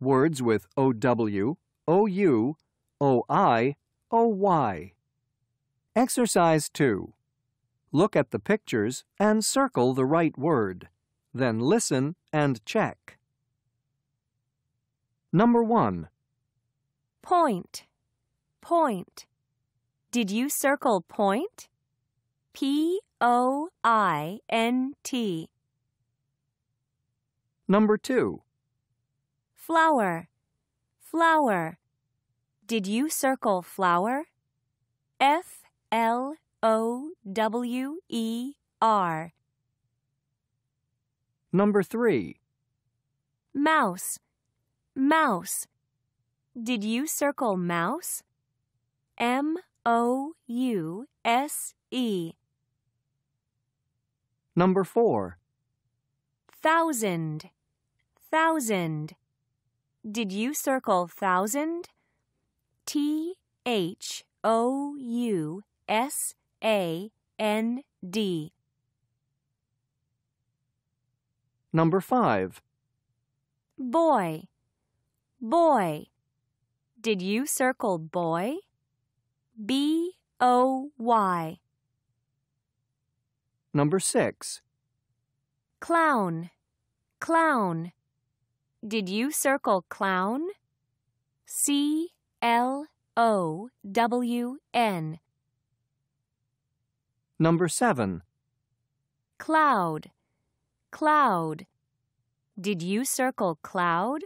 words with OW, OU, OI, OY. Exercise 2. Look at the pictures and circle the right word. Then listen and check. Number 1. Point. Point. Did you circle point? P O I N T. Number 2. Flower. Flower. Did you circle flower? F L O W E R. Number 3. Mouse. Mouse. Did you circle mouse? M O U S E. Number 4. Thousand. Thousand. Did you circle thousand? T H O U S A N D. Number 5. Boy. Boy. Did you circle boy? B O Y. Number 6. Clown. Clown. Did you circle clown? C L O W N. Number 7. Cloud. Cloud. Did you circle cloud?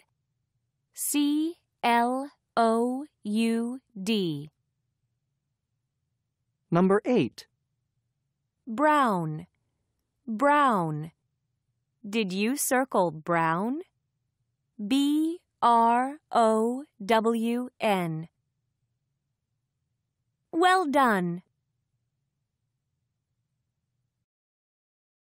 C L O U D. Number 8. Brown. Brown. Did you circle brown? B R O W N. Well done.